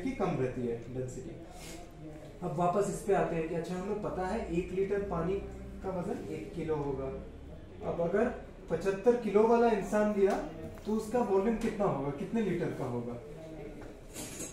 कम रहती है डेंसिटी अब वापस इस पे आते हैं कि अच्छा हमें पता है एक लीटर पानी का वज़न एक किलो होगा. अब अगर पचहत्तर किलो वाला इंसान लिया तो उसका वॉल्यूम कितना होगा? कितने लीटर का होगा?